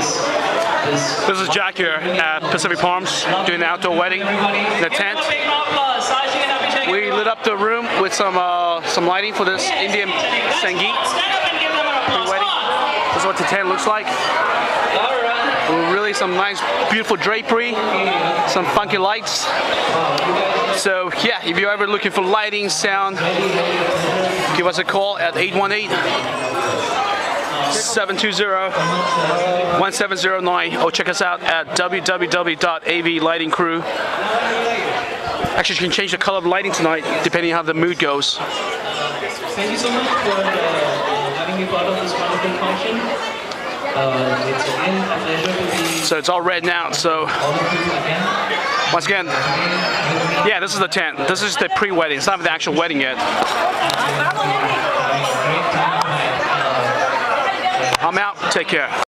This is Jack here at Pacific Palms doing the outdoor wedding in the tent. We lit up the room with some uh, some lighting for this Indian Sangeet wedding. This is what the tent looks like. Really some nice beautiful drapery, some funky lights. So yeah, if you're ever looking for lighting, sound, give us a call at 818 720-1709 or check us out at www.avlightingcrew. Actually, you can change the color of lighting tonight depending on how the mood goes. Thank you so much for uh, having me part of this wonderful function. Uh, it's again a pleasure to be So it's all red now. So all of you again. once again, yeah, this is the tent. This is the pre-wedding. It's not the actual wedding yet. I'm out. Take care.